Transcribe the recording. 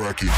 cracking.